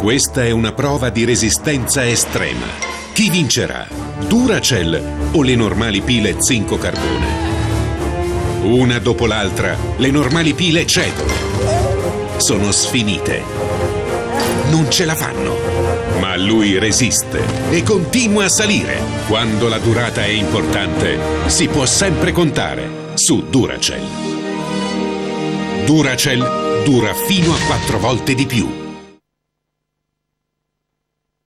Questa è una prova di resistenza estrema. Chi vincerà? Duracell o le normali pile zinco carbone? Una dopo l'altra, le normali pile cedono. Sono sfinite. Non ce la fanno. Ma lui resiste e continua a salire. Quando la durata è importante, si può sempre contare su Duracell. Duracell dura fino a quattro volte di più.